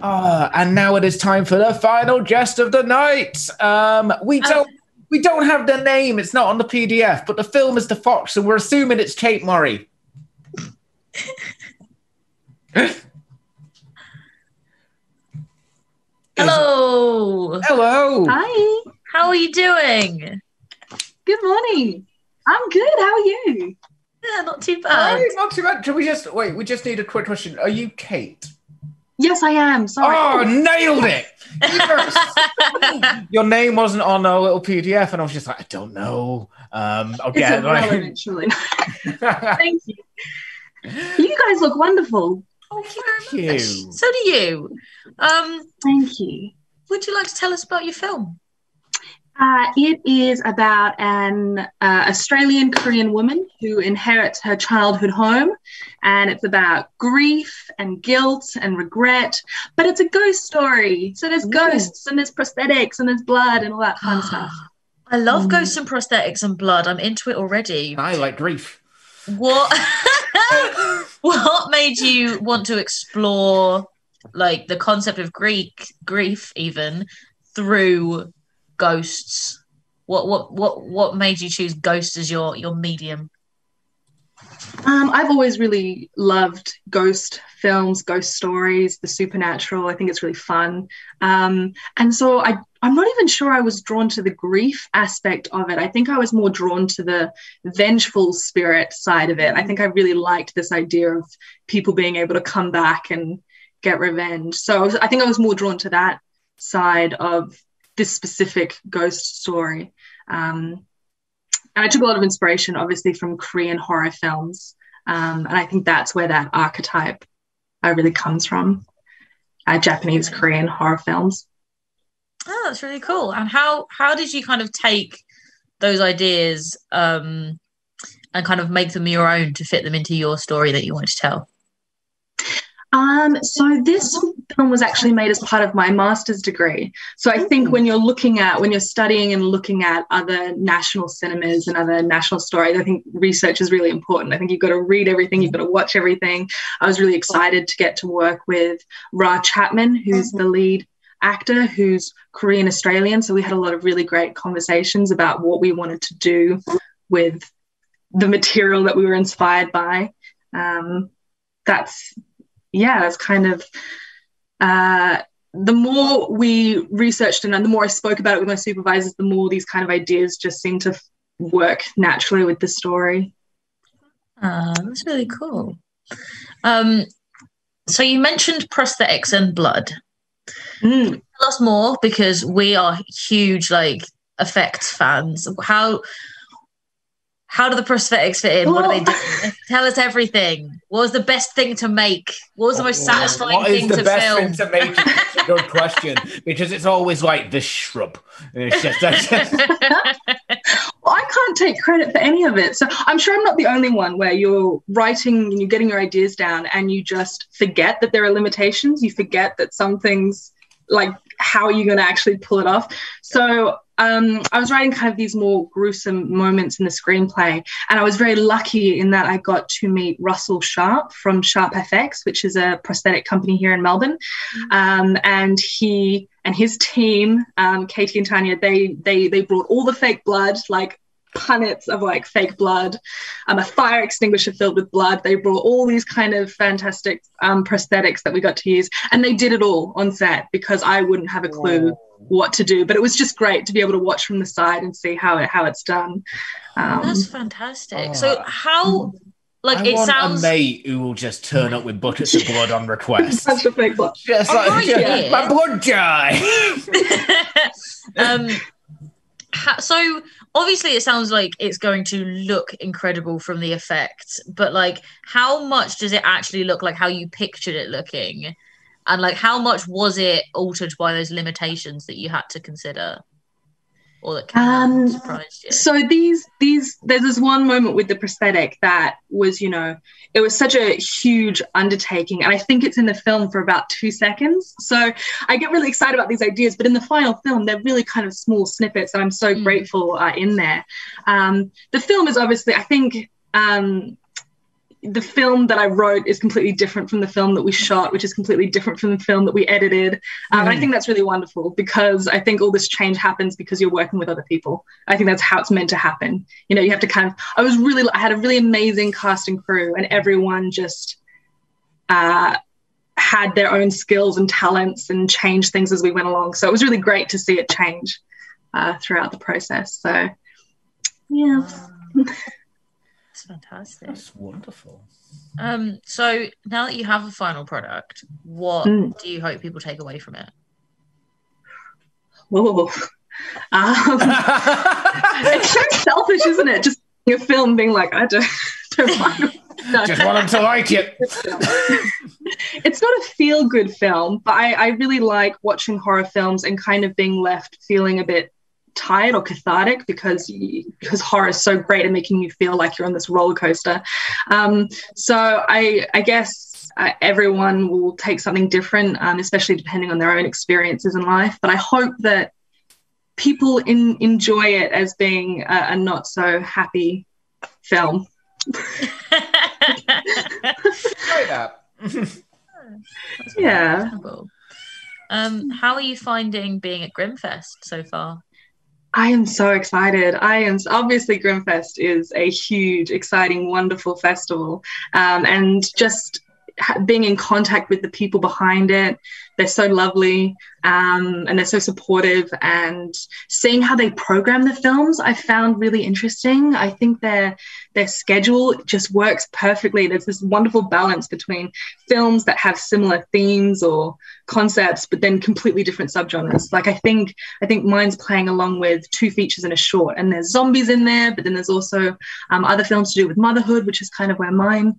Ah, and now it is time for the final jest of the night. Um, we don't we don't have the name; it's not on the PDF, but the film is The Fox, so we're assuming it's Kate Murray. Hello. Hello. Hi. How are you doing? Good morning. I'm good. How are you? Yeah, not too bad. Hey, not too bad. Can we just wait? We just need a quick question. Are you Kate? Yes, I am. Sorry. Oh, nailed it! Yes. Your name wasn't on a little PDF, and I was just like, I don't know. Um, I'll it's get a like. actually. Thank you. You guys look wonderful. Oh, thank you Thank very much. you. So do you. Um, Thank you. would you like to tell us about your film? Uh, it is about an uh, Australian Korean woman who inherits her childhood home, and it's about grief and guilt and regret. But it's a ghost story, so there's Ooh. ghosts and there's prosthetics and there's blood and all that fun stuff. I love Mm. ghosts and prosthetics and blood. I'm into it already. I like grief. What what made you want to explore like the concept of Greek grief even through ghosts? What what what what made you choose ghosts as your your medium? Um, I've always really loved ghost films, ghost stories, the supernatural. I think it's really fun. Um, and so I, I'm not even sure I was drawn to the grief aspect of it. I think I was more drawn to the vengeful spirit side of it. I think I really liked this idea of people being able to come back and get revenge. So I, was, I think I was more drawn to that side of this specific ghost story. Um, and I took a lot of inspiration, obviously, from Korean horror films. Um, and I think that's where that archetype uh, really comes from uh, Japanese, Korean horror films. Oh, that's really cool. And how how did you kind of take those ideas um and kind of make them your own to fit them into your story that you want to tell? Um, so this film was actually made as part of my master's degree. So I think when you're looking at when you're studying and looking at other national cinemas and other national stories, I think research is really important. I think you've got to read everything, you've got to watch everything. I was really excited to get to work with Ra Chapman, who's the lead actor, who's Korean Australian. So we had a lot of really great conversations about what we wanted to do with the material that we were inspired by. Um, that's yeah, that's kind of uh, the more we researched and the more I spoke about it with my supervisors, the more these kind of ideas just seem to work naturally with the story. Ah, that's really cool. Um, so you mentioned prosthetics and blood. Mm. Tell us more because we are huge like effects fans. How how do the prosthetics fit in? What do they do? Tell us everything. What was the best thing to make? What was the most oh, satisfying What is thing the to best film? thing to make? It's a good question because it's always like the shrub. It's just, that's just Well, I can't take credit for any of it. So I'm sure I'm not the only one where you're writing and you're getting your ideas down and you just forget that there are limitations. You forget that some things, like, how are you going to actually pull it off? So um, I was writing kind of these more gruesome moments in the screenplay. And I was very lucky in that I got to meet Russell Sharp from Sharp FX, which is a prosthetic company here in Melbourne. Um, and he and his team, um, Katie and Tanya, they they they brought all the fake blood, like punnets of like fake blood, um, a fire extinguisher filled with blood. They brought all these kind of fantastic um, prosthetics that we got to use, and they did it all on set because I wouldn't have a clue what to do. But it was just great to be able to watch from the side and see how it how it's done. Um, That's fantastic. Oh. So how like I it want sounds a mate who will just turn up with buckets of blood on request. bunch of fake blood. Just Oh, like right, just, yeah. my blood guy. um ha- so obviously it sounds like it's going to look incredible from the effects but like how much does it actually look like how you pictured it looking? And like how much was it altered by those limitations that you had to consider or that came Um, surprised you So these these there's this one moment with the prosthetic that was you know it was such a huge undertaking and I think it's in the film for about two seconds. So I get really excited about these ideas, but in the final film they're really kind of small snippets and I'm so Mm. grateful uh, in there. Um, the film is obviously I think um, the film that I wrote is completely different from the film that we shot, which is completely different from the film that we edited. Um, And I think that's really wonderful because I think all this change happens because you're working with other people. I think that's how it's meant to happen. You know, you have to kind of. I was really. I had a really amazing cast and crew, and everyone just. Uh, had their own skills and talents and changed things as we went along. So it was really great to see it change uh, throughout the process. So, yeah. That's fantastic. That's wonderful. Um, so now that you have a final product, what Mm. do you hope people take away from it? Whoa. Um, it's so selfish, isn't it? Just your film being like, I don't, don't mind. No. Just want them to like it. it's not a feel good film, but I, I really like watching horror films and kind of being left feeling a bit tired or cathartic because you, because horror is so great at making you feel like you're on this roller coaster. Um, so I I guess uh, everyone will take something different, um, especially depending on their own experiences in life. But I hope that people in, enjoy it as being a, a not so happy film. Try that. That's Yeah. Um, how are you finding being at Grimmfest so far? I am so excited. I am obviously Grimmfest is a huge, exciting, wonderful festival, um, and just being in contact with the people behind it. They're so lovely um, and they're so supportive. And seeing how they program the films, I found really interesting. I think their their schedule just works perfectly. There's this wonderful balance between films that have similar themes or concepts, but then completely different subgenres. Like I think I think mine's playing along with two features and a short, and there's zombies in there, but then there's also um, other films to do with motherhood, which is kind of where mine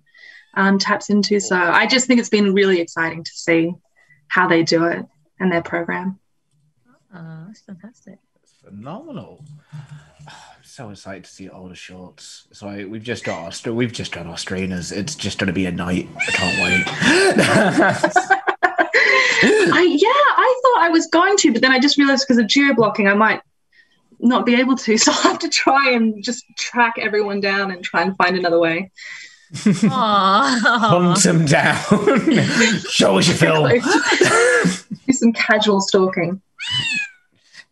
um, taps into. So I just think it's been really exciting to see how they do it and their program. Uh, that's fantastic. Phenomenal. I'm so excited to see all the shorts. So we've just got our st- we've just got our strainers. It's just going to be a night. I can't wait. I yeah, I thought I was going to, but then I just realized because of geo blocking, I might not be able to. So I'll have to try and just track everyone down and try and find another way. Aww. Hunt them down. Show us your film. Do some casual stalking.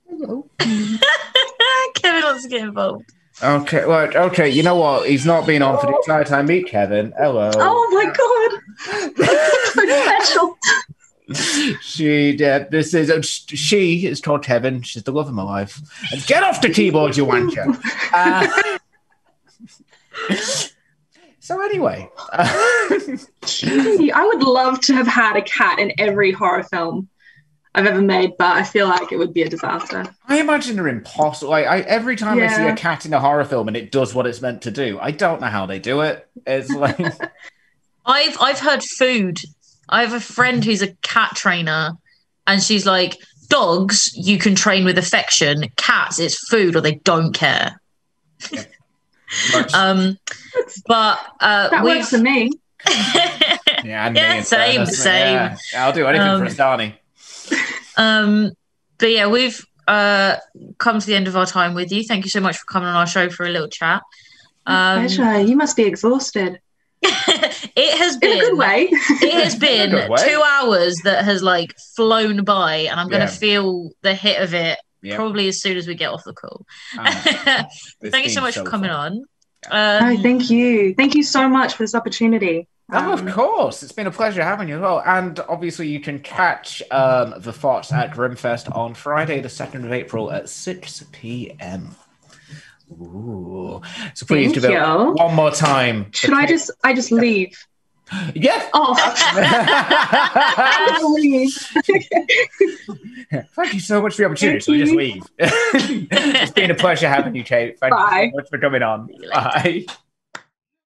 Kevin wants to get involved. Okay, right. Okay, you know what? He's not been on for the entire time. Meet Kevin. Hello. Oh my god, so special. She, uh, this is uh, she is called Kevin. She's the love of my life. And get off the keyboard, you wanker. Uh, so anyway, Gee, I would love to have had a cat in every horror film I've ever made, but I feel like it would be a disaster. I imagine they're impossible. Like I, every time I see a cat in a horror film and it does what it's meant to do, I don't know how they do it. It's like I've I've heard food. I have a friend who's a cat trainer, and she's like, dogs you can train with affection. Cats, it's food or they don't care. Um, but uh, That works for me. yeah, and Yeah, me, same, same. yeah. I'll do anything Um, for Astani. Um, but yeah, we've uh, come to the end of our time with you. Thank you so much for coming on our show for a little chat. Um, Pleasure. You must be exhausted it has in been a good way. it has been two hours that has like flown by, and I'm gonna Yeah. feel the hit of it Yeah. probably as soon as we get off the call. Ah, Thank you so been much for coming fun. on. Um, oh, thank you. Thank you so much for this opportunity. Oh, of Um, course. It's been a pleasure having you as well. And obviously, you can catch um, the Fox at Grimmfest on Friday, the 2nd of April at 6 p.m. Ooh. So please Thank do it you. one more time. Should I just I just leave? Yeah. Oh, I just leave. Thank you so much for the opportunity. So we just leave. it's been a pleasure having you, Kate. Thank you Bye. so much for coming on. You. Bye.